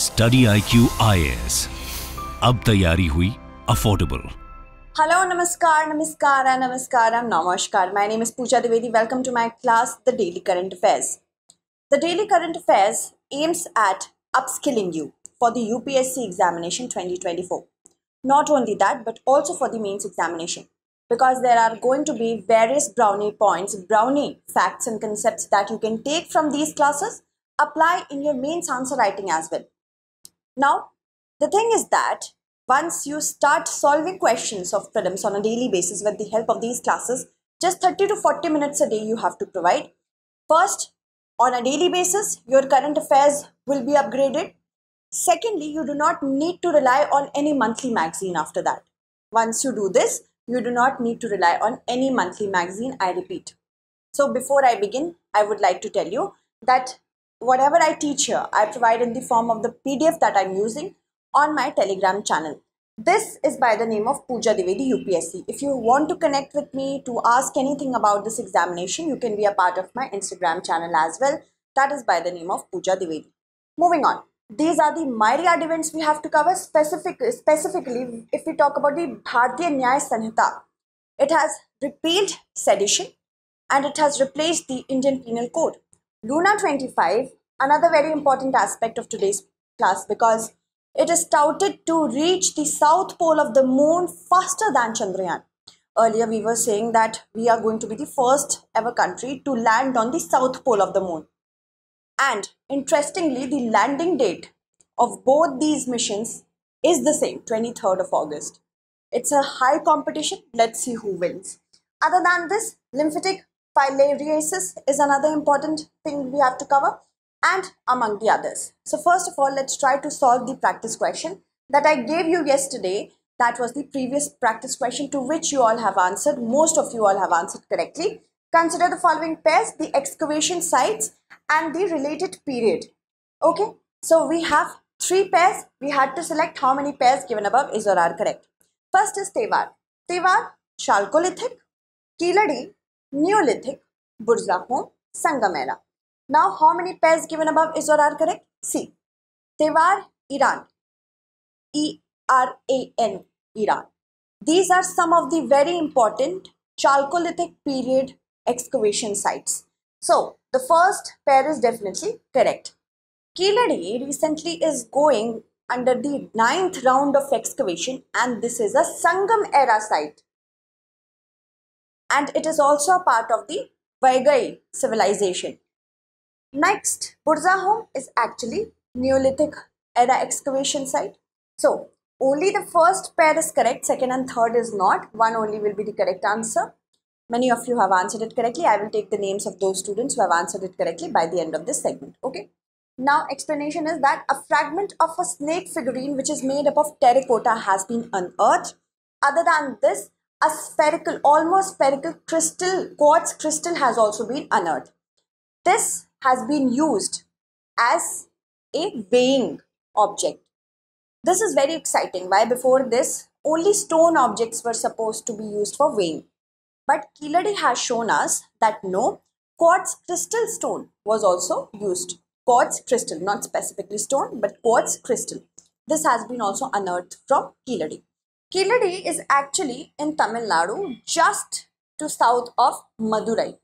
Study IQ Q I S अब तैयारी Hello, Namaskar, Namaskara, Namaskaram, Namaskar. My name is Pooja Dwivedi. Welcome to my class, The Daily Current Affairs. The Daily Current Affairs aims at upskilling you for the UPSC examination 2024. Not only that, but also for the mains examination because there are going to be various brownie points, brownie facts and concepts that you can take from these classes, apply in your mains answer writing as well. Now, the thing is that once you start solving questions of prelims on a daily basis with the help of these classes, just 30 to 40 minutes a day you have to provide. First, on a daily basis, your current affairs will be upgraded. Secondly, you do not need to rely on any monthly magazine after that. Once you do this, you do not need to rely on any monthly magazine, I repeat. So before I begin, I would like to tell you that whatever I teach here, I provide in the form of the PDF that I'm using on my Telegram channel. This is by the name of Pooja Dwivedi UPSC. If you want to connect with me to ask anything about this examination, you can be a part of my Instagram channel as well. That is by the name of Pooja Dwivedi. Moving on. These are the myriad events we have to cover specific, specifically if we talk about the Bharatiya Nyaya Sanhita. It has repealed sedition and it has replaced the Indian Penal Code. Luna 25, another very important aspect of today's class because it is touted to reach the south pole of the moon faster than Chandrayaan. Earlier, we were saying that we are going to be the first ever country to land on the south pole of the moon. And interestingly, the landing date of both these missions is the same 23rd of August. It's a high competition. Let's see who wins. Other than this, lymphatic filariasis is another important thing we have to cover and among the others. So first of all, let's try to solve the practice question that I gave you yesterday. That was the previous practice question to which you all have answered. Most of you all have answered correctly. Consider the following pairs, the excavation sites and the related period. Okay, so we have three pairs. We had to select how many pairs given above is or are correct. First is Tewar. Tewar, Chalcolithic, Keeladi, Neolithic, Burzahom, Sangam era. Now, how many pairs given above is or are correct? C. Tewar, Eran. E-R-A-N, Eran. These are some of the very important Chalcolithic period excavation sites. So, the first pair is definitely correct. Keeladi recently is going under the ninth round of excavation and this is a Sangam era site. And it is also a part of the Vaigai civilization. Next, Burzahom is actually Neolithic era excavation site. So, only the first pair is correct, second and third is not. One only will be the correct answer. Many of you have answered it correctly. I will take the names of those students who have answered it correctly by the end of this segment. Okay. Now, explanation is that a fragment of a snake figurine which is made up of terracotta has been unearthed. Other than this, a spherical, almost spherical crystal, quartz crystal has also been unearthed. This has been used as a weighing object. This is very exciting. Why before this, only stone objects were supposed to be used for weighing. But Keeladi has shown us that no, quartz crystal stone was also used. Quartz crystal, not specifically stone, but quartz crystal. This has been also unearthed from Keeladi. Keeladi is actually in Tamil Nadu, just to south of Madurai.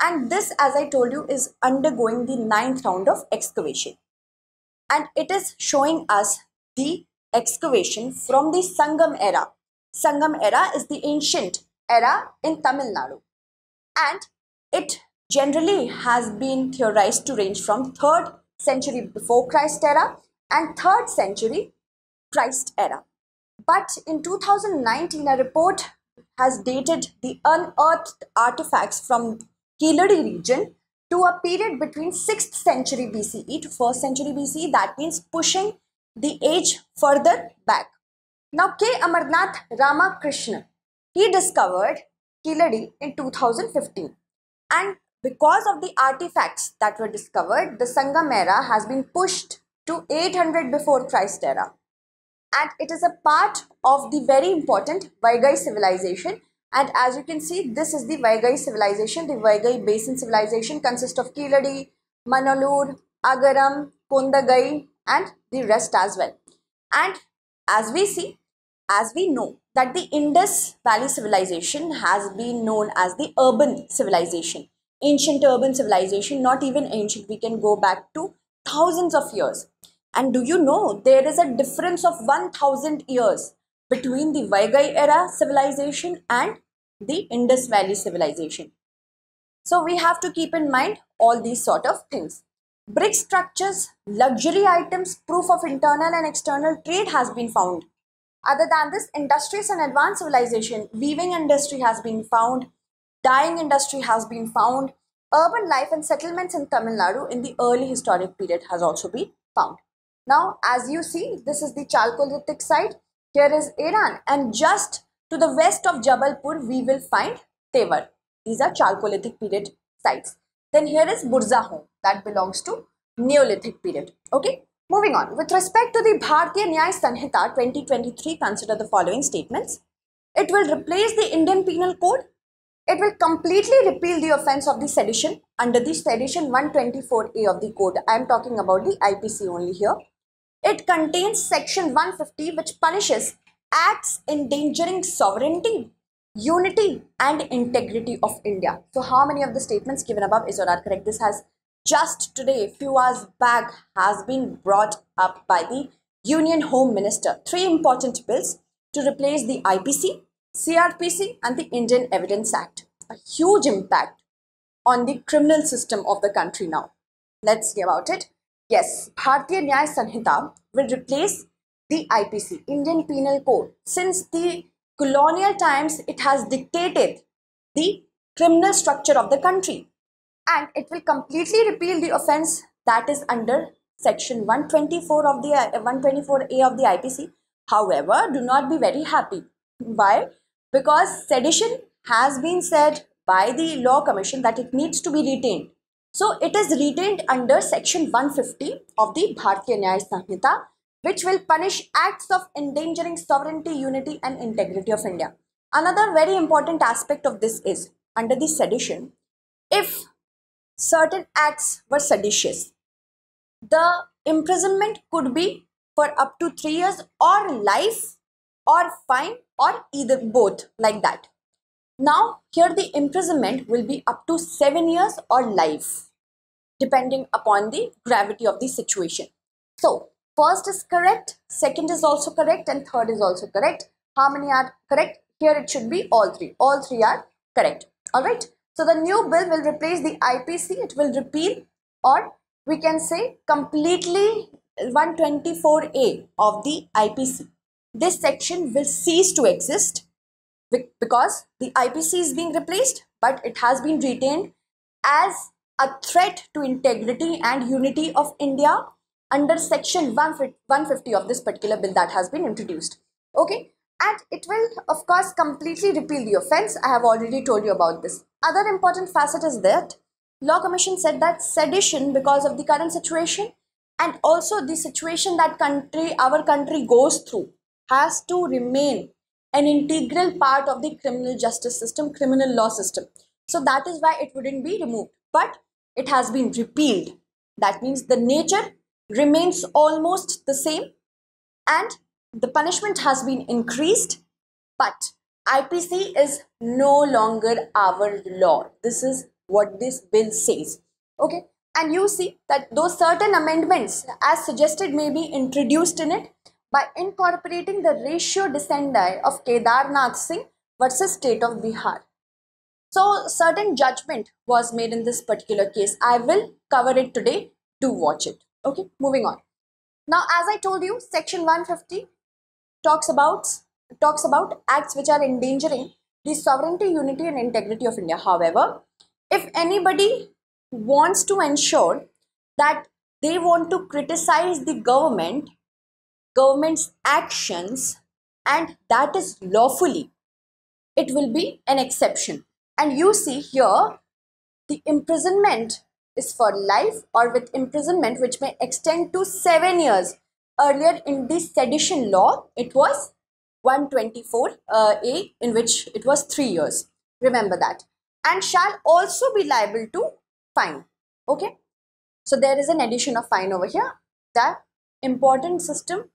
And this, as I told you, is undergoing the ninth round of excavation. And it is showing us the excavation from the Sangam era. Sangam era is the ancient era in Tamil Nadu. And it generally has been theorized to range from 3rd century before Christ era and 3rd century Christ era. But in 2019, a report has dated the unearthed artifacts from Keeladi region to a period between 6th century BCE to 1st century BCE. That means pushing the age further back. Now, K. Amarnath Ramakrishna, he discovered Keeladi in 2015. And because of the artifacts that were discovered, the Sangam era has been pushed to 800 before Christ era. And it is a part of the very important Vaigai civilization and as you can see, this is the Vaigai civilization. The Vaigai basin civilization consists of Keeladi, Manalur, Agaram, Kondagai and the rest as well. And as we see, as we know that the Indus Valley civilization has been known as the urban civilization, ancient urban civilization, not even ancient, we can go back to thousands of years. And do you know there is a difference of 1000 years between the Vaigai era civilization and the Indus Valley civilization. So we have to keep in mind all these sort of things. Brick structures, luxury items, proof of internal and external trade has been found. Other than this, industries and advanced civilization, weaving industry has been found, dyeing industry has been found, urban life and settlements in Tamil Nadu in the early historic period has also been found. Now, as you see, this is the Chalcolithic site. Here is Eran and just to the west of Jabalpur, we will find Tevar. These are Chalcolithic period sites. Then here is Burzahom that belongs to Neolithic period. Okay. Moving on. With respect to the Bharatiya Nyaya Sanhita 2023, consider the following statements. It will replace the Indian Penal Code. It will completely repeal the offence of the sedition under the sedition 124A of the code. I am talking about the IPC only here. It contains section 150 which punishes acts endangering sovereignty, unity and integrity of India. So how many of the statements given above is or are correct? This has just today, a few hours back, has been brought up by the Union Home Minister. Three important bills to replace the IPC, CRPC and the Indian Evidence Act. A huge impact on the criminal system of the country now. Let's see about it. Yes, Bharatiya Nyaya Sanhita will replace the IPC, Indian Penal Code. Since the colonial times, it has dictated the criminal structure of the country and it will completely repeal the offense that is under section 124 of the uh, 124A of the IPC. However, do not be very happy. Why? Because sedition has been said by the law commission that it needs to be retained. So it is retained under section 150 of the Bharatiya Nyaya Sanhita which will punish acts of endangering sovereignty, unity and integrity of India. Another very important aspect of this is under the sedition, if certain acts were seditious, the imprisonment could be for up to three years or life or fine or either both like that. Now here the imprisonment will be up to seven years or life depending upon the gravity of the situation. So First is correct, second is also correct and third is also correct. How many are correct? Here it should be all three. All three are correct. Alright. So the new bill will replace the IPC. It will repeal or we can say completely 124A of the IPC. This section will cease to exist because the IPC is being replaced but it has been retained as a threat to integrity and unity of India under section 150 of this particular bill that has been introduced. Okay, and it will of course completely repeal the offense. I have already told you about this. Other important facet is that Law Commission said that sedition because of the current situation and also the situation that country our country goes through has to remain an integral part of the criminal justice system, criminal law system. So that is why it wouldn't be removed, but it has been repealed. That means the nature remains almost the same and the punishment has been increased but IPC is no longer our law. This is what this bill says. Okay. And you see that those certain amendments as suggested may be introduced in it by incorporating the ratio decidendi of Kedarnath Singh versus state of Bihar. So certain judgment was made in this particular case. I will cover it today. Do watch it. Okay, moving on. Now, as I told you, section 150 talks about talks about acts which are endangering the sovereignty, unity and integrity of India. However, if anybody wants to ensure that they want to criticize the government, government's actions and that is lawfully, it will be an exception. And you see here, the imprisonment is for life or with imprisonment which may extend to 7 years. Earlier in the sedition law, it was 124A uh, in which it was 3 years. Remember that. And shall also be liable to fine. Okay. So there is an addition of fine over here. That important system,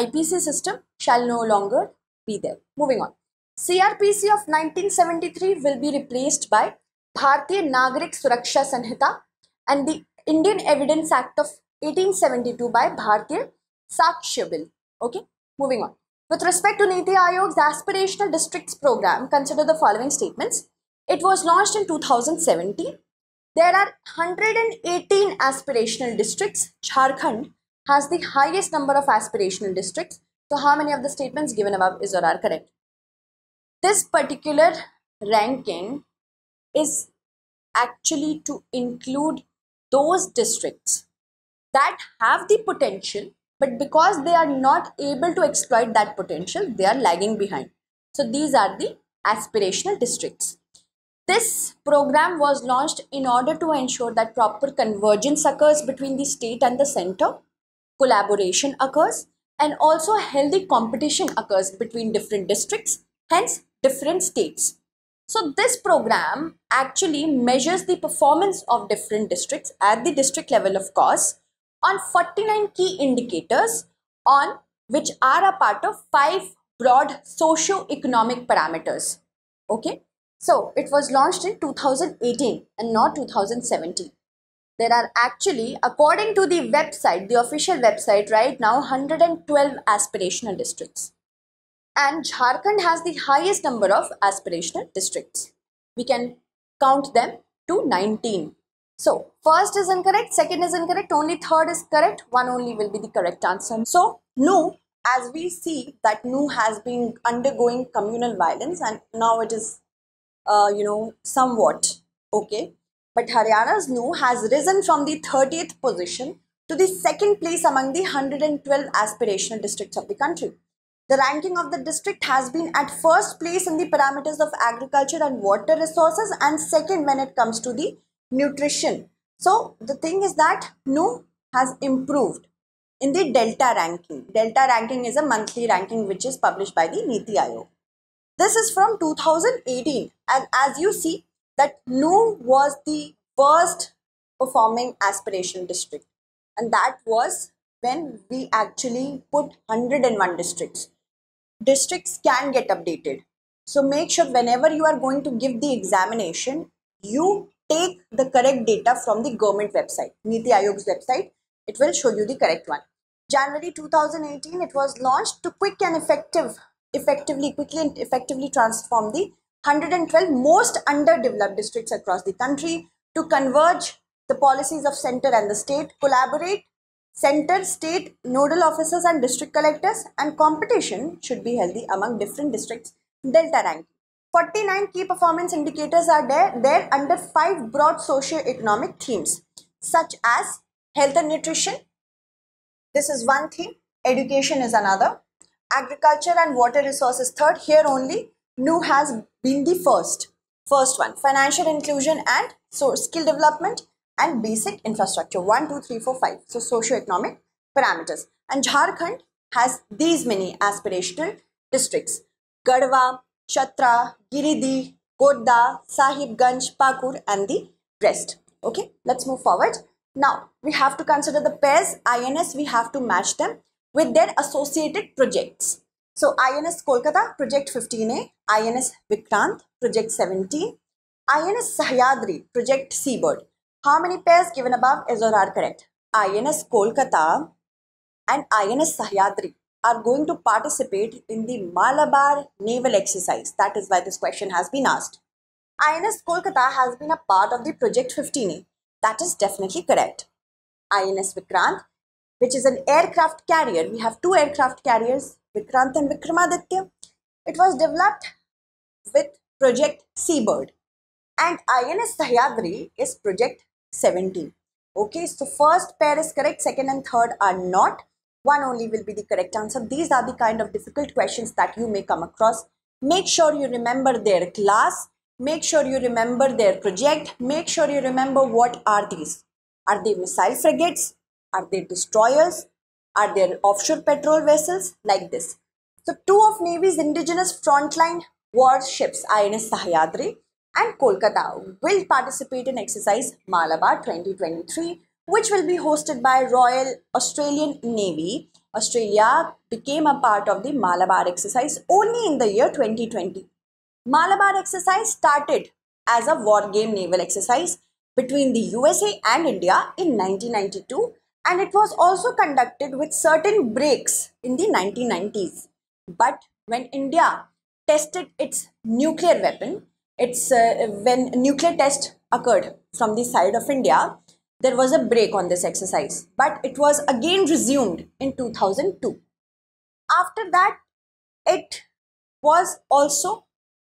IPC system shall no longer be there. Moving on. CRPC of 1973 will be replaced by Bharatiya Nagarik Suraksha Sanhita and the Indian Evidence Act of 1872 by Bharatiya Sakshya Bill. Okay, moving on. With respect to Niti Aayog's aspirational districts program, consider the following statements. It was launched in 2017. There are 118 aspirational districts. Jharkhand has the highest number of aspirational districts. So, how many of the statements given above is or are correct? This particular ranking is actually to include those districts that have the potential but because they are not able to exploit that potential they are lagging behind so these are the aspirational districts this program was launched in order to ensure that proper convergence occurs between the state and the center collaboration occurs and also healthy competition occurs between different districts hence different states so this program actually measures the performance of different districts at the district level of course on 49 key indicators on which are a part of five broad socio-economic parameters. Okay, so it was launched in 2018 and not 2017. There are actually, according to the website, the official website right now, 112 aspirational districts. And Jharkhand has the highest number of aspirational districts. We can count them to 19. So first is incorrect, second is incorrect, only third is correct, one only will be the correct answer. So Nuh, as we see that Nuh has been undergoing communal violence and now it is, uh, you know, somewhat okay. But Haryana's Nuh has risen from the 30th position to the second place among the 112 aspirational districts of the country. The ranking of the district has been at first place in the parameters of agriculture and water resources and second when it comes to the nutrition. So the thing is that Nuh has improved in the Delta ranking. Delta ranking is a monthly ranking which is published by the Niti Aayog. This is from 2018 and as you see that Nuh was the first performing aspiration district and that was when we actually put 101 districts. Districts can get updated. So make sure whenever you are going to give the examination, you take the correct data from the government website, Niti Aayog's website. It will show you the correct one. January 2018, it was launched to quick and effective, effectively, quickly and effectively transform the 112 most underdeveloped districts across the country to converge the policies of center and the state, collaborate center, state, nodal officers and district collectors and competition should be healthy among different districts delta ranking. 49 key performance indicators are there, there under five broad socio-economic themes such as health and nutrition. This is one theme. Education is another. Agriculture and water resources third. Here only Nuh has been the first. First one. Financial inclusion and so skill development and basic infrastructure. One, two, three, four, five. So socio-economic parameters. And Jharkhand has these many aspirational districts. Garhwa, Chatra, Giridih, Godda, Sahibganj, Pakur and the rest. Okay, let's move forward. Now, we have to consider the pairs INS, we have to match them with their associated projects. So, INS Kolkata, Project 15A, INS Vikrant, Project 17, INS Sahyadri, Project Seabird. How many pairs given above is or are correct? INS Kolkata and INS Sahyadri are going to participate in the Malabar naval exercise. That is why this question has been asked. INS Kolkata has been a part of the Project 15A. That is definitely correct. INS Vikrant, which is an aircraft carrier. We have two aircraft carriers, Vikrant and Vikramaditya. It was developed with Project Seabird. And INS Sahyadri is Project 17. Okay, so first pair is correct, second and third are not one only will be the correct answer. These are the kind of difficult questions that you may come across. Make sure you remember their class. Make sure you remember their project. Make sure you remember what are these. Are they missile frigates? Are they destroyers? Are there offshore patrol vessels? Like this. So two of Navy's indigenous frontline warships, INS Sahyadri and Kolkata will participate in exercise Malabar 2023 which will be hosted by Royal Australian Navy. Australia became a part of the Malabar exercise only in the year 2020. Malabar exercise started as a war game naval exercise between the USA and India in 1992 and it was also conducted with certain breaks in the 1990s. But when India tested its nuclear weapon, it's uh, when nuclear test occurred from the side of India, there was a break on this exercise, but it was again resumed in 2002. After that, it was also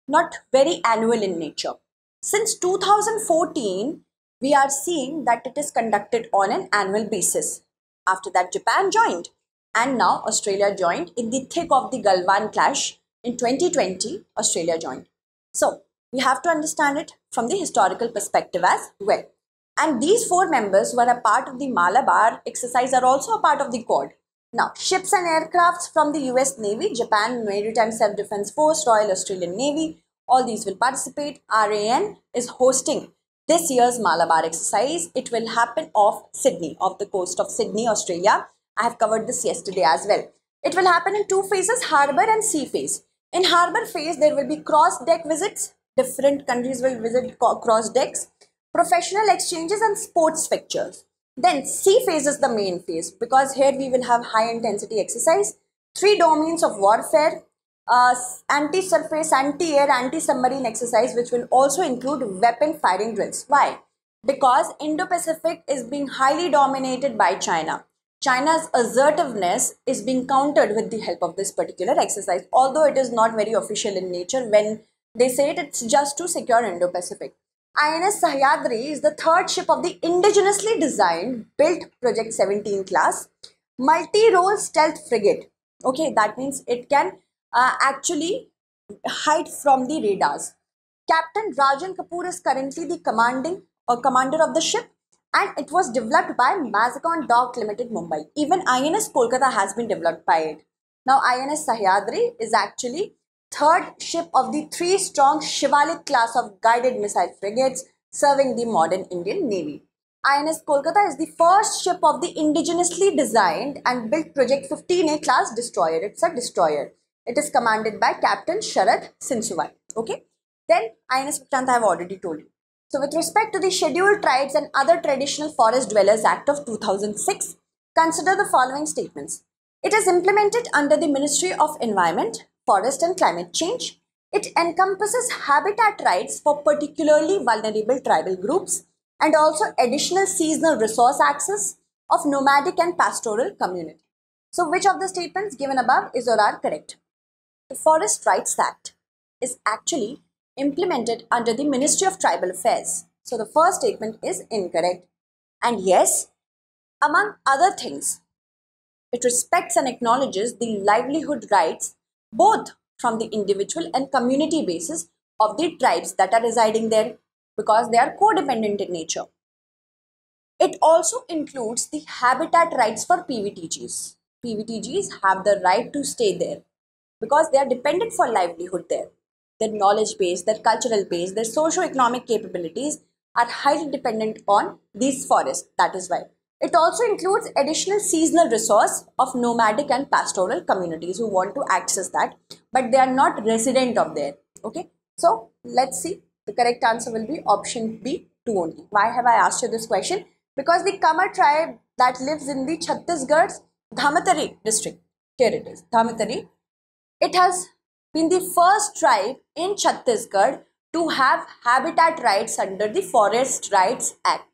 not very annual in nature. Since 2014, we are seeing that it is conducted on an annual basis. After that, Japan joined, and now Australia joined in the thick of the Galwan clash in 2020. Australia joined. So, we have to understand it from the historical perspective as well. And these four members who are a part of the Malabar exercise are also a part of the Quad. Now, ships and aircrafts from the US Navy, Japan Maritime Self-Defense Force, Royal Australian Navy, all these will participate. RAN is hosting this year's Malabar exercise. It will happen off Sydney, off the coast of Sydney, Australia. I have covered this yesterday as well. It will happen in two phases, harbour and sea phase. In harbour phase, there will be cross-deck visits. Different countries will visit cross-decks professional exchanges and sports fixtures. Then sea phase is the main phase because here we will have high intensity exercise, three domains of warfare, uh, anti-surface, anti-air, anti-submarine exercise which will also include weapon firing drills. Why? Because Indo-Pacific is being highly dominated by China. China's assertiveness is being countered with the help of this particular exercise, although it is not very official in nature when they say it, it's just to secure Indo-Pacific. INS Sahyadri is the third ship of the indigenously designed, built Project 17 class multi-role stealth frigate. Okay, that means it can uh, actually hide from the radars. Captain Rajan Kapoor is currently the commanding or commander of the ship and it was developed by Mazagon Dock Limited Mumbai. Even INS Kolkata has been developed by it. Now INS Sahyadri is actually third ship of the three strong Shivalik class of guided missile frigates serving the modern Indian Navy. INS Kolkata is the first ship of the indigenously designed and built Project 15A class destroyer. It's a destroyer. It is commanded by Captain Sharad Sinsuwai. Okay. Then INS Vikrant I have already told you. So with respect to the Scheduled Tribes and Other Traditional Forest Dwellers Act of 2006, consider the following statements. It is implemented under the Ministry of Environment, forest and climate change. It encompasses habitat rights for particularly vulnerable tribal groups and also additional seasonal resource access of nomadic and pastoral community. So which of the statements given above is or are correct? The Forest Rights Act is actually implemented under the Ministry of Tribal Affairs. So the first statement is incorrect. And yes, among other things, it respects and acknowledges the livelihood rights both from the individual and community basis of the tribes that are residing there because they are codependent in nature. It also includes the habitat rights for PVTGs. PVTGs have the right to stay there because they are dependent for livelihood there. Their knowledge base, their cultural base, their socio-economic capabilities are highly dependent on these forests. That is why. It also includes additional seasonal resource of nomadic and pastoral communities who want to access that, but they are not resident of there. Okay, so let's see. The correct answer will be option B, 2 only. Why have I asked you this question? Because the Kamar tribe that lives in the Chhattisgarh's Dhamtari district, here it is, Dhamtari, it has been the first tribe in Chhattisgarh to have habitat rights under the Forest Rights Act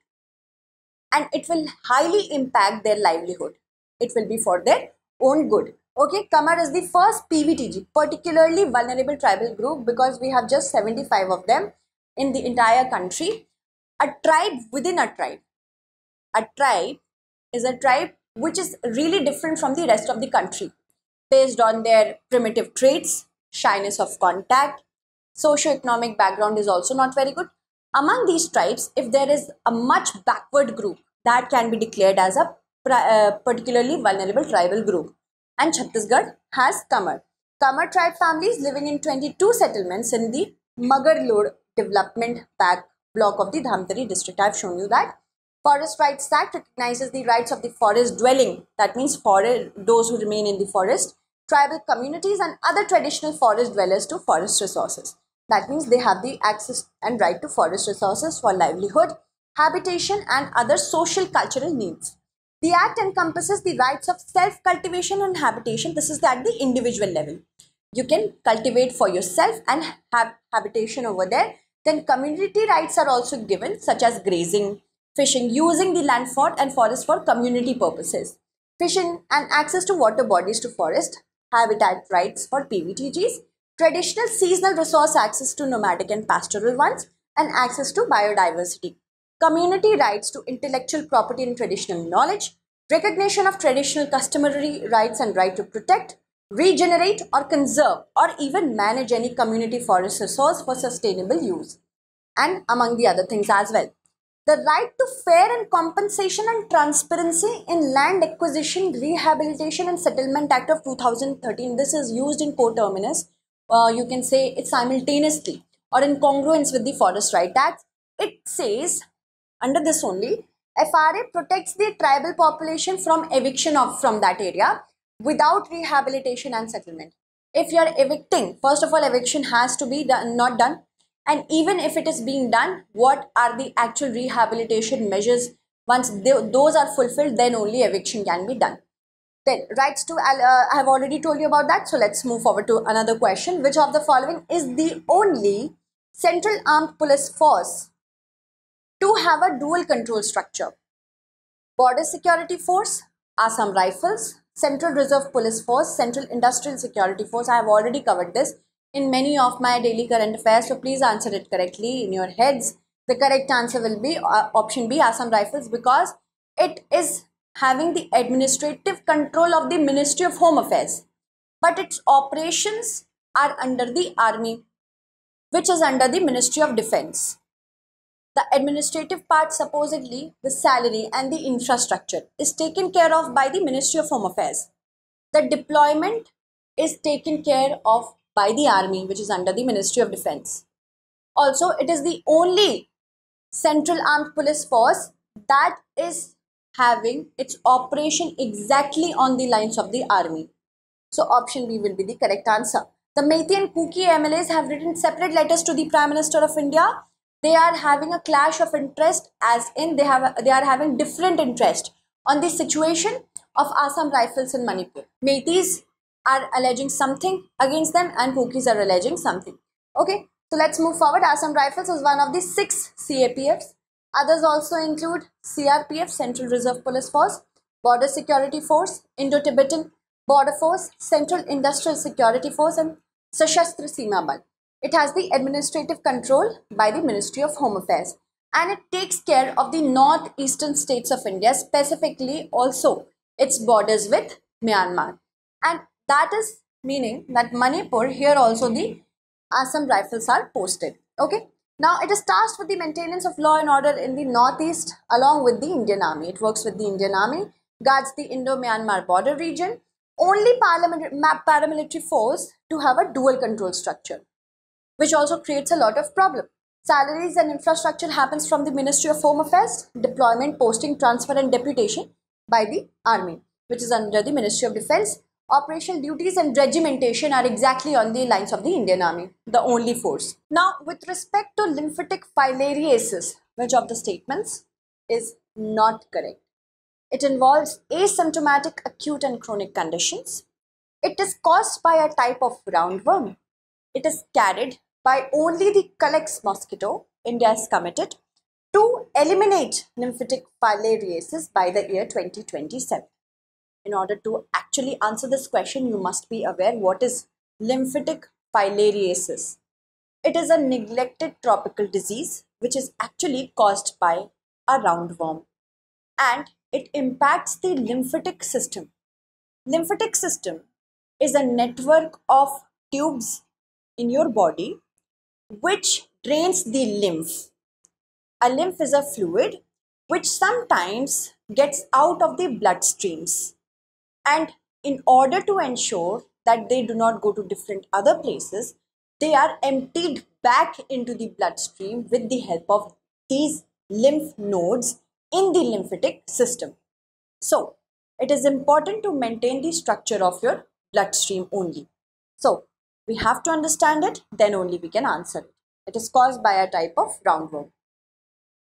and it will highly impact their livelihood. It will be for their own good. Okay, Kamar is the first PVTG, particularly vulnerable tribal group because we have just 75 of them in the entire country. A tribe within a tribe. A tribe is a tribe which is really different from the rest of the country based on their primitive traits, shyness of contact, socio-economic background is also not very good among these tribes, if there is a much backward group, that can be declared as a uh, particularly vulnerable tribal group. And Chhattisgarh has Kamar. Kamar tribe families living in 22 settlements in the Magarlod development back block of the Dhamtari district. I have shown you that. Forest Rights Act recognizes the rights of the forest dwelling, that means forest, those who remain in the forest, tribal communities and other traditional forest dwellers to forest resources. That means they have the access and right to forest resources for livelihood, habitation and other social cultural needs. The act encompasses the rights of self-cultivation and habitation. This is at the individual level. You can cultivate for yourself and have habitation over there. Then community rights are also given such as grazing, fishing, using the land for and forest for community purposes, fishing and access to water bodies to forest, habitat rights for PVTGs, traditional seasonal resource access to nomadic and pastoral ones, and access to biodiversity community rights to intellectual property and traditional knowledge, recognition of traditional customary rights and right to protect, regenerate or conserve or even manage any community forest resource for sustainable use and among the other things as well. The right to fair and compensation and transparency in land acquisition, rehabilitation and settlement act of 2013. This is used in coterminous. Uh, you can say it simultaneously or in congruence with the Forest Right Act. It says under this only, FRA protects the tribal population from eviction of from that area without rehabilitation and settlement. If you are evicting, first of all, eviction has to be done, not done. And even if it is being done, what are the actual rehabilitation measures? Once they, those are fulfilled, then only eviction can be done. Then rights to, uh, I have already told you about that. So let's move forward to another question. Which of the following is the only Central Armed Police Force to have a dual control structure. Border Security Force, Assam Rifles, Central Reserve Police Force, Central Industrial Security Force. I have already covered this in many of my daily current affairs. So please answer it correctly in your heads. The correct answer will be uh, option B, Assam Rifles, because it is having the administrative control of the Ministry of Home Affairs. But its operations are under the army, which is under the Ministry of Defense. The administrative part, supposedly the salary and the infrastructure, is taken care of by the Ministry of Home Affairs. The deployment is taken care of by the army, which is under the Ministry of Defense. Also, it is the only central armed police force that is having its operation exactly on the lines of the army. So option B will be the correct answer. The Meitei and Kuki MLAs have written separate letters to the Prime Minister of India they are having a clash of interest as in they have they are having different interest on the situation of Assam rifles in Manipur. Meiteis are alleging something against them and Kukis are alleging something. Okay, so let's move forward. Assam Rifles is one of the six CAPFs. Others also include CRPF, Central Reserve Police Force, Border Security Force, Indo-Tibetan Border Force, Central Industrial Security Force and Sashastra Seema Bal. It has the administrative control by the Ministry of Home Affairs and it takes care of the northeastern states of India, specifically also its borders with Myanmar. And that is meaning that Manipur, here also the Assam rifles are posted. Okay. Now it is tasked with the maintenance of law and order in the northeast along with the Indian Army. It works with the Indian Army, guards the Indo-Myanmar border region, only paramilitary force to have a dual control structure which also creates a lot of problem. Salaries and infrastructure happens from the Ministry of Home Affairs, deployment, posting, transfer and deputation by the army, which is under the Ministry of Defense. Operational duties and regimentation are exactly on the lines of the Indian Army, the only force. Now, with respect to lymphatic filariasis, which of the statements is not correct? It involves asymptomatic acute and chronic conditions. It is caused by a type of roundworm. It is carried by only the Culex mosquito, India has committed to eliminate lymphatic filariasis by the year 2027. In order to actually answer this question, you must be aware what is lymphatic filariasis. It is a neglected tropical disease which is actually caused by a roundworm and it impacts the lymphatic system. Lymphatic system is a network of tubes in your body which drains the lymph. A lymph is a fluid which sometimes gets out of the bloodstreams. And in order to ensure that they do not go to different other places, they are emptied back into the bloodstream with the help of these lymph nodes in the lymphatic system. So, it is important to maintain the structure of your bloodstream only. So, we have to understand it, then only we can answer it. It is caused by a type of roundworm.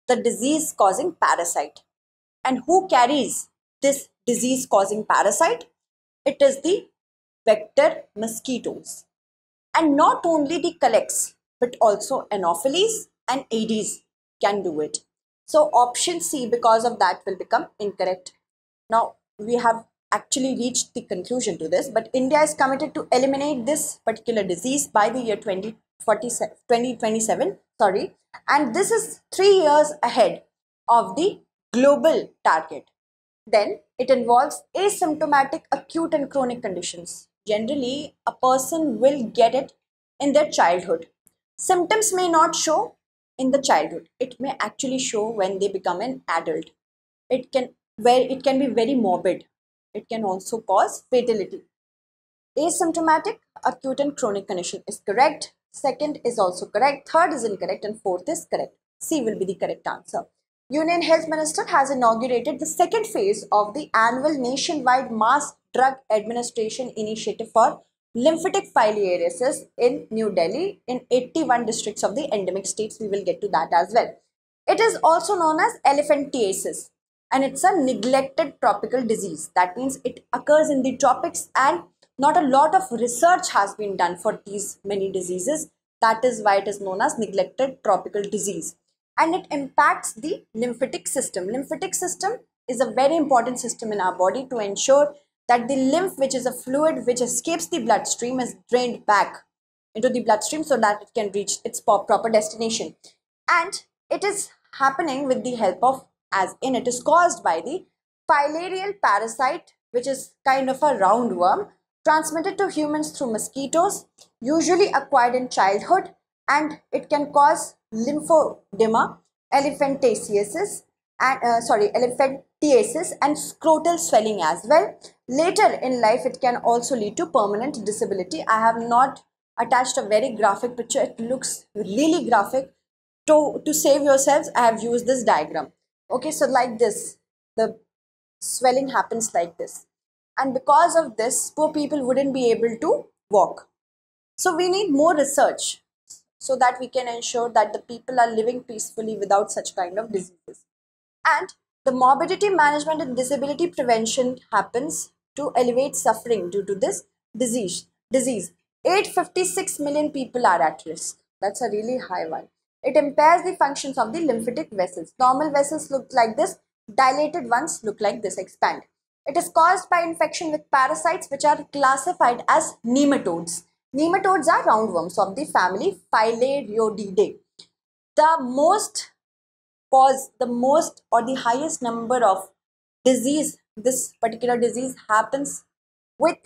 The disease causing parasite. And who carries this disease causing parasite? It is the vector mosquitoes. And not only the Culex, but also Anopheles and Aedes can do it. So option C because of that will become incorrect. Now we have actually reached the conclusion to this, but India is committed to eliminate this particular disease by the year 2027, sorry, and this is three years ahead of the global target. Then it involves asymptomatic acute and chronic conditions. Generally, a person will get it in their childhood. Symptoms may not show in the childhood. It may actually show when they become an adult. It can where it can be very morbid. It can also cause fatality. Asymptomatic, acute and chronic condition is correct. Second is also correct. Third is incorrect and fourth is correct. C will be the correct answer. Union Health Minister has inaugurated the second phase of the annual nationwide mass drug administration initiative for lymphatic filariasis in New Delhi in 81 districts of the endemic states. We will get to that as well. It is also known as elephantiasis and it's a neglected tropical disease. That means it occurs in the tropics and not a lot of research has been done for these many diseases. That is why it is known as neglected tropical disease and it impacts the lymphatic system. Lymphatic system is a very important system in our body to ensure that the lymph which is a fluid which escapes the bloodstream is drained back into the bloodstream so that it can reach its proper destination. And it is happening with the help of as in it is caused by the filarial parasite which is kind of a roundworm transmitted to humans through mosquitoes usually acquired in childhood and it can cause lymphedema, elephantiasis, and uh, sorry, elephantiasis and scrotal swelling as well. Later in life, it can also lead to permanent disability. I have not attached a very graphic picture. It looks really graphic. To, to save yourselves, I have used this diagram. Okay, so like this, the swelling happens like this. And because of this, poor people wouldn't be able to walk. So we need more research so that we can ensure that the people are living peacefully without such kind of diseases. And the morbidity management and disability prevention happens to elevate suffering due to this disease. Disease. 856 million people are at risk. That's a really high one. It impairs the functions of the lymphatic vessels. Normal vessels look like this. Dilated ones look like this, expand. It is caused by infection with parasites which are classified as nematodes. Nematodes are roundworms of the family Filariidae. The most cause, the most or the highest number of disease, this particular disease happens with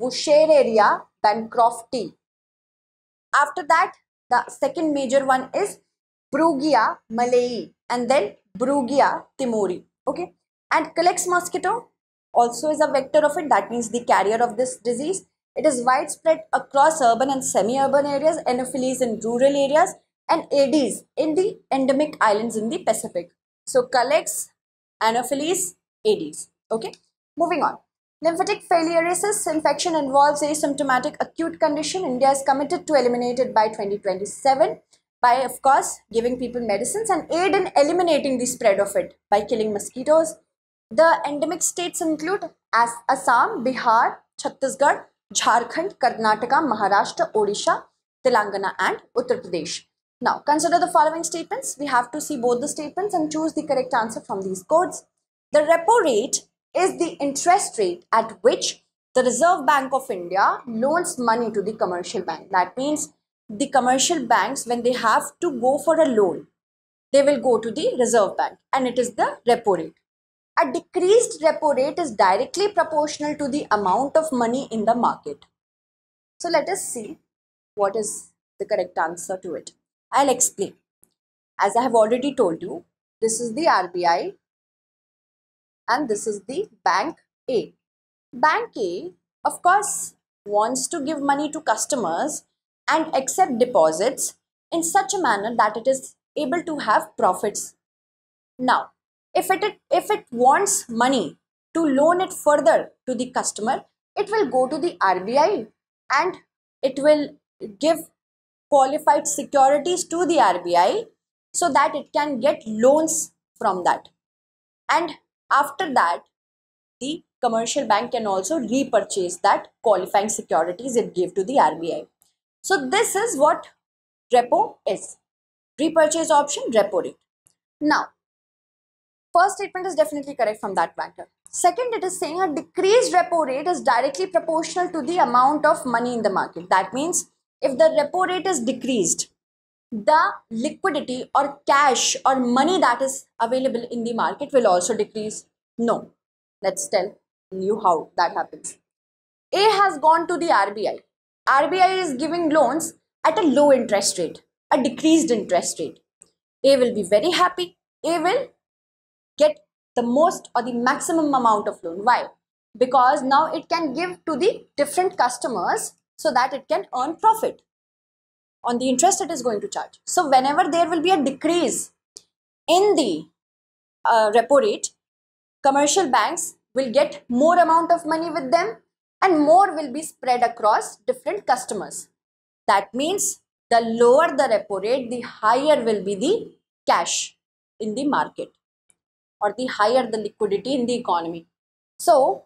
Wuchereria bancrofti. After that, the second major one is Brugia malayi and then Brugia timori. Okay, and Culex mosquito also is a vector of it. That means the carrier of this disease. It is widespread across urban and semi-urban areas, Anopheles in rural areas, and Aedes in the endemic islands in the Pacific. So Culex, Anopheles, Aedes. Okay, moving on. Lymphatic filariasis infection involves asymptomatic acute condition. India is committed to eliminate it by 2027 by, of course, giving people medicines and aid in eliminating the spread of it by killing mosquitoes. The endemic states include as Assam, Bihar, Chhattisgarh, Jharkhand, Karnataka, Maharashtra, Odisha, Telangana and Uttar Pradesh. Now, consider the following statements. We have to see both the statements and choose the correct answer from these codes. The repo rate is the interest rate at which the Reserve Bank of India loans money to the commercial bank. That means the commercial banks, when they have to go for a loan, they will go to the Reserve Bank and it is the repo rate. A decreased repo rate is directly proportional to the amount of money in the market. So let us see what is the correct answer to it. I'll explain. As I have already told you, this is the RBI and this is the Bank A. Bank A, of course, wants to give money to customers and accept deposits in such a manner that it is able to have profits. Now, if it if it wants money to loan it further to the customer it will go to the RBI and it will give qualified securities to the RBI so that it can get loans from that and after that the commercial bank can also repurchase that qualifying securities it gave to the RBI. So this is what repo is. Repurchase option, repo rate. Now, first statement is definitely correct from that matter. Second, it is saying a decreased repo rate is directly proportional to the amount of money in the market. That means if the repo rate is decreased, the liquidity or cash or money that is available in the market will also decrease. No, let's tell you how that happens. A has gone to the RBI. RBI is giving loans at a low interest rate, a decreased interest rate. A will be very happy. A will the most or the maximum amount of loan. Why? Because now it can give to the different customers so that it can earn profit on the interest it is going to charge. So whenever there will be a decrease in the uh, repo rate, commercial banks will get more amount of money with them and more will be spread across different customers. That means the lower the repo rate, the higher will be the cash in the market or the higher the liquidity in the economy. So,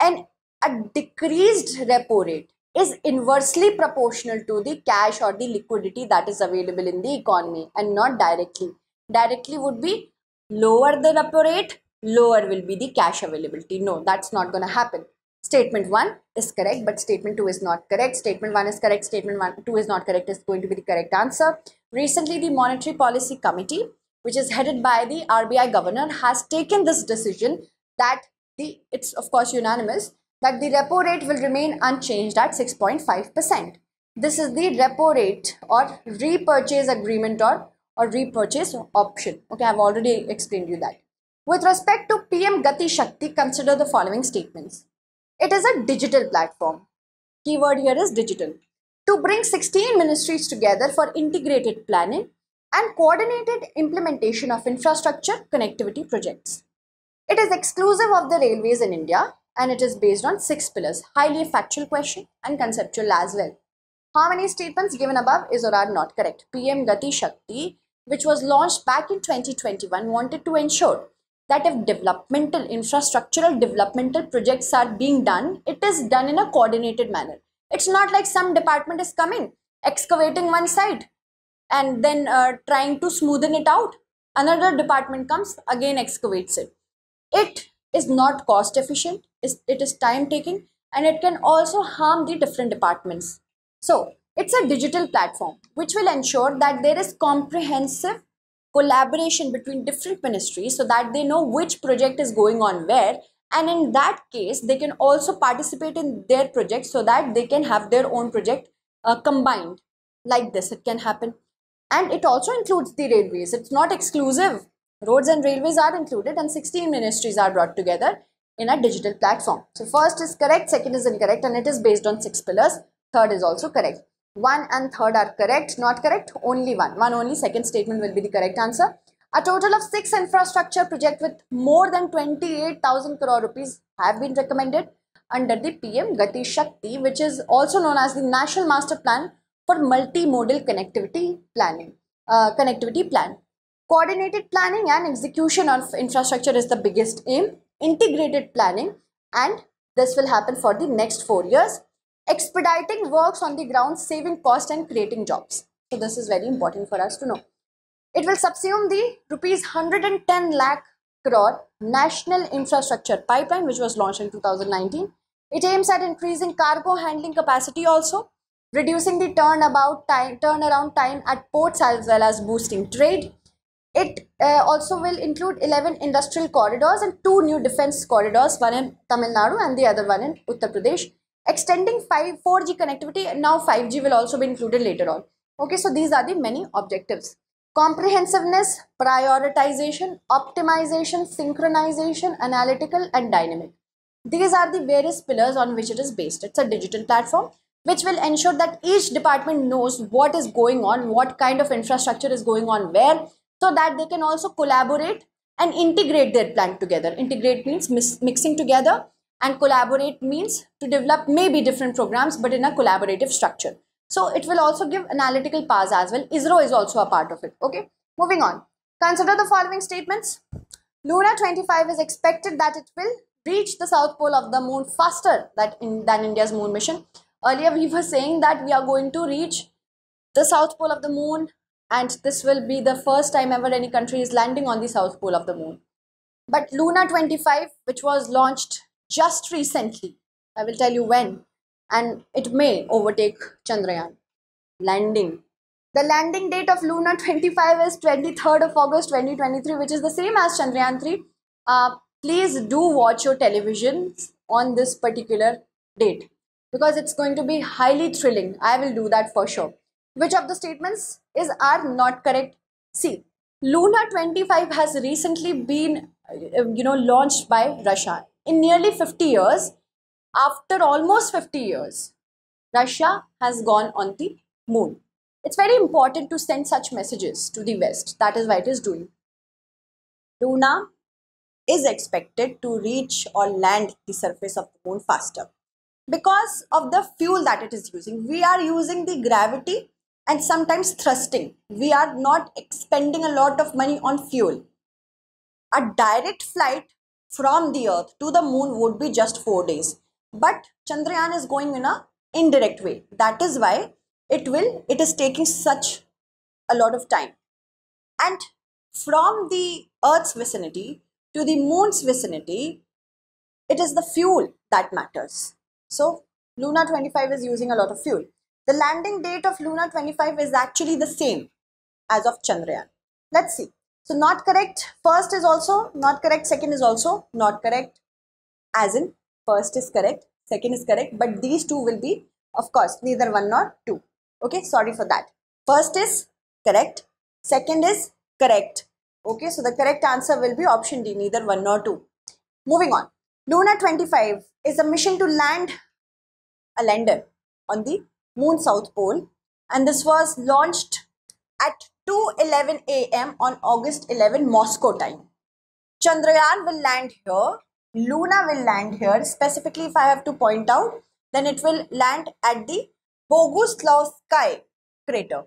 an, a decreased repo rate is inversely proportional to the cash or the liquidity that is available in the economy and not directly. Directly would be lower the repo rate, lower will be the cash availability. No, that's not going to happen. Statement 1 is correct, but statement 2 is not correct. Statement 1 is correct, statement one, 2 is not correct is going to be the correct answer. Recently, the Monetary Policy Committee, which is headed by the RBI governor, has taken this decision that the it's of course unanimous that the repo rate will remain unchanged at 6.5%. This is the repo rate or repurchase agreement or, or repurchase option. Okay, I've already explained you that. With respect to PM Gati Shakti, consider the following statements. It is a digital platform. Keyword here is digital. To bring 16 ministries together for integrated planning and coordinated implementation of infrastructure connectivity projects. It is exclusive of the railways in India and it is based on six pillars. Highly factual question and conceptual as well. How many statements given above is or are not correct? PM Gati Shakti, which was launched back in 2021, wanted to ensure that if developmental, infrastructural developmental projects are being done, it is done in a coordinated manner. It's not like some department is coming, excavating one side and then uh, trying to smoothen it out. Another department comes, again excavates it. It is not cost efficient, it is time taking, and it can also harm the different departments. So, it's a digital platform which will ensure that there is comprehensive collaboration between different ministries so that they know which project is going on where and in that case they can also participate in their project so that they can have their own project uh, combined like this it can happen and it also includes the railways. It's not exclusive. Roads and railways are included and 16 ministries are brought together in a digital platform. So first is correct second is incorrect and it is based on six pillars. Third is also correct. 1 and 3rd are correct, not correct, only 1. 1 only, second statement will be the correct answer. A total of 6 infrastructure projects with more than 28,000 crore rupees have been recommended under the PM Gati Shakti, which is also known as the National Master Plan for Multimodal Connectivity Planning. Uh, connectivity Plan. Coordinated planning and execution of infrastructure is the biggest aim. Integrated planning and this will happen for the next four years expediting works on the ground, saving cost and creating jobs. So this is very important for us to know. It will subsume the rupees 110 lakh crore national infrastructure pipeline which was launched in 2019. It aims at increasing cargo handling capacity also, reducing the turnabout time, turnaround time at ports as well as boosting trade. It uh, also will include 11 industrial corridors and two new defense corridors, one in Tamil Nadu and the other one in Uttar Pradesh. Extending 5 4g connectivity now 5g will also be included later on. Okay so these are the many objectives. Comprehensiveness prioritization optimization synchronization analytical and dynamic. These are the various pillars on which it is based. It's a digital platform which will ensure that each department knows what is going on what kind of infrastructure is going on where so that they can also collaborate and integrate their plan together. Integrate means mixing together and collaborate means to develop maybe different programs but in a collaborative structure. So it will also give analytical paths as well. ISRO is also a part of it. Okay, moving on. Consider the following statements. Luna 25 is expected that it will reach the south pole of the moon faster than India's moon mission. Earlier we were saying that we are going to reach the south pole of the moon and this will be the first time ever any country is landing on the south pole of the moon. But Luna 25 which was launched just recently, I will tell you when, and it may overtake Chandrayaan. Landing. The landing date of Luna 25 is 23rd of August 2023, which is the same as Chandrayaan 3. Uh, please do watch your televisions on this particular date because it's going to be highly thrilling. I will do that for sure. Which of the statements is are not correct? See, Luna 25 has recently been, uh, you know, launched by Russia in nearly 50 years, after almost 50 years, Russia has gone on the moon. It's very important to send such messages to the West. That is why it is doing. Luna is expected to reach or land the surface of the moon faster because of the fuel that it is using. We are using the gravity and sometimes thrusting. We are not expending a lot of money on fuel. A direct flight from the earth to the moon would be just 4 days but chandrayaan is going in a indirect way that is why it will it is taking such a lot of time and from the earth's vicinity to the moon's vicinity it is the fuel that matters so luna 25 is using a lot of fuel the landing date of luna 25 is actually the same as of chandrayaan let's see so not correct. First is also not correct. Second is also not correct. As in first is correct. Second is correct. But these two will be of course neither one nor two. Okay. Sorry for that. First is correct. Second is correct. Okay. So the correct answer will be option D neither one nor two. Moving on. Luna 25 is a mission to land a lander on the moon south pole and this was launched at 2:11 a.m. on August 11 Moscow time. Chandrayaan will land here. Luna will land here. Specifically, if I have to point out, then it will land at the Boguslavskoye crater.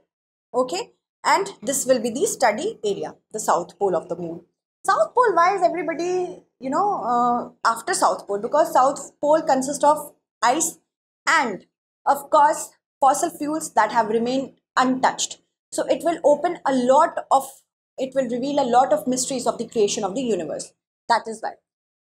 Okay, and this will be the study area, the south pole of the moon. South pole, why is everybody, you know, uh, after south pole? Because south pole consists of ice and, of course, fossil fuels that have remained untouched so it will open a lot of, it will reveal a lot of mysteries of the creation of the universe. That is why.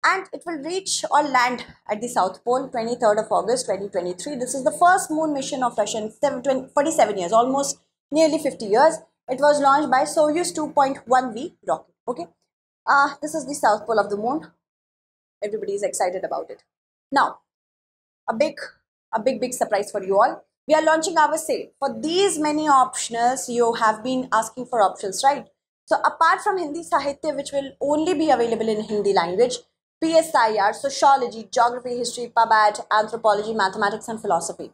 And it will reach or land at the South Pole 23rd of August 2023. This is the first moon mission of Russia in 47 years, almost nearly 50 years. It was launched by Soyuz 2.1V rocket. Okay. Uh, this is the South Pole of the moon. Everybody is excited about it. Now, a big, a big, big surprise for you all we are launching our sale. For these many optionals, you have been asking for options, right? So apart from Hindi Sahitya, which will only be available in Hindi language, PSIR, Sociology, Geography, History, PubAd, Anthropology, Mathematics and Philosophy.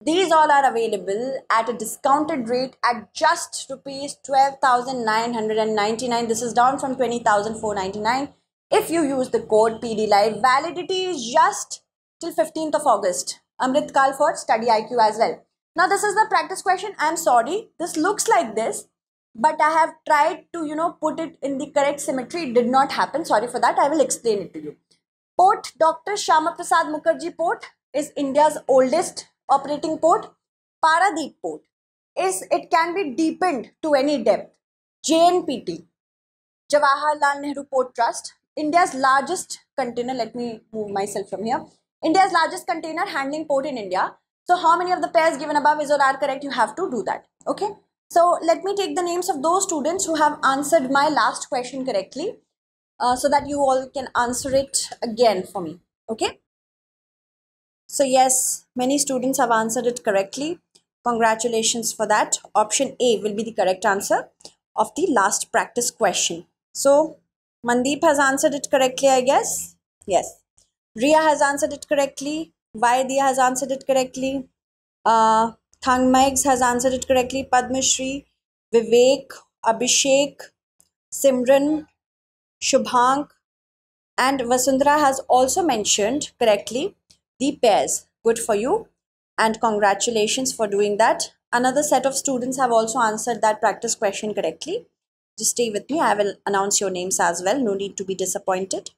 These all are available at a discounted rate at just rupees 12,999. This is down from 20,499. If you use the code PD Live, validity is just till 15th of August. Amrit Kal for study IQ as well. Now this is the practice question. I'm sorry. This looks like this. But I have tried to, you know, put it in the correct symmetry. It did not happen. Sorry for that. I will explain it to you. Port Dr. Shyama Prasad Mukherjee Port is India's oldest operating port. Paradeep Port is it can be deepened to any depth. JNPT, Jawaharlal Nehru Port Trust, India's largest container. Let me move myself from here. India's largest container handling port in India. So how many of the pairs given above is or are correct? You have to do that. Okay. So let me take the names of those students who have answered my last question correctly uh, so that you all can answer it again for me. Okay. So yes, many students have answered it correctly. Congratulations for that. Option A will be the correct answer of the last practice question. So Mandeep has answered it correctly, I guess. Yes. Ria has answered it correctly. Vaidya has answered it correctly. Uh, Thang Megs has answered it correctly. Padmashri, Vivek, Abhishek, Simran, Shubhank, and Vasundhara has also mentioned correctly the pairs. Good for you and congratulations for doing that. Another set of students have also answered that practice question correctly. Just stay with me. I will announce your names as well. No need to be disappointed.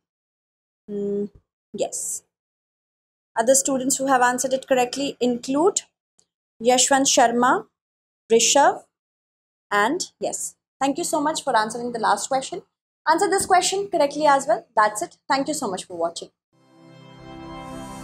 Mm, yes. Other students who have answered it correctly include Yashwant Sharma, Rishav, and yes. Thank you so much for answering the last question. Answer this question correctly as well. That's it. Thank you so much for watching.